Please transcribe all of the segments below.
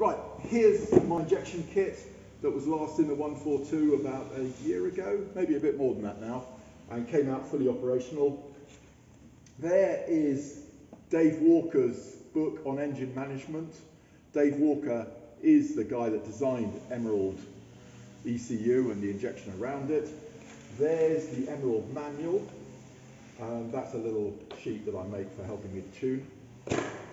right, here's my injection kit that was last in the 142 about a year ago, maybe a bit more than that now, and came out fully operational. There is Dave Walker's book on engine management. Dave Walker is the guy that designed Emerald ECU and the injection around it. There's the Emerald manual. Um, that's a little sheet that I make for helping me to tune.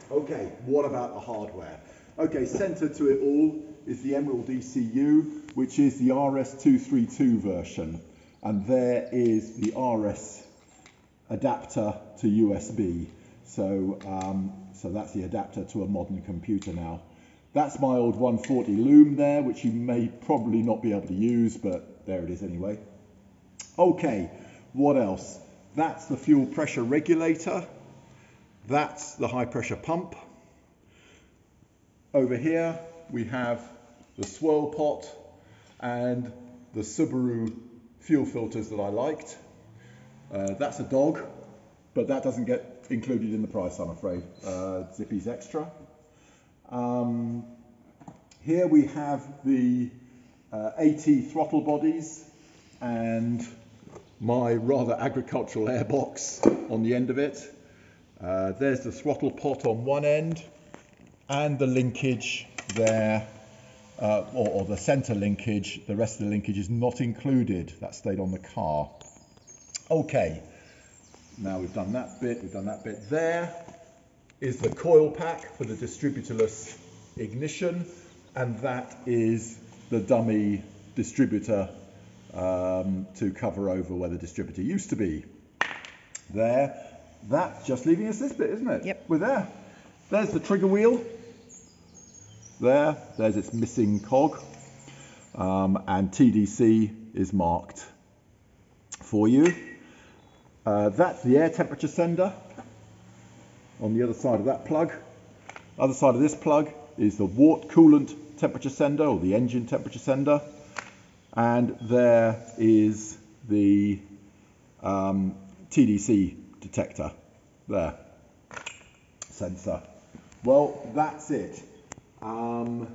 Okay, what about the hardware? Okay, center to it all is the Emerald ECU, which is the RS232 version. And there is the RS adapter to USB. So, um, so that's the adapter to a modern computer now. That's my old 140 loom there, which you may probably not be able to use, but there it is anyway. Okay, what else? That's the fuel pressure regulator. That's the high pressure pump. Over here we have the swirl pot and the Subaru fuel filters that I liked. Uh, that's a dog, but that doesn't get included in the price, I'm afraid. Uh, Zippy's extra. Um, here we have the uh, AT throttle bodies and my rather agricultural airbox on the end of it. Uh, there's the throttle pot on one end and the linkage there, uh, or, or, the center linkage. The rest of the linkage is not included. That stayed on the car. Okay, now we've done that bit, we've done that bit. There is the coil pack for the distributorless ignition, and that is the dummy distributor um, to cover over where the distributor used to be. There, that's just leaving us this bit, isn't it? Yep. We're there. There's the trigger wheel. There, there's its missing cog. Um, and TDC is marked for you. Uh, that's the air temperature sender on the other side of that plug. Other side of this plug is the Wart coolant temperature sender or the engine temperature sender. And there is the um, TDC detector there, sensor. Well, that's it. Um,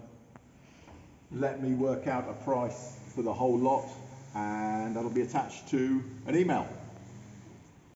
let me work out a price for the whole lot and that'll be attached to an email.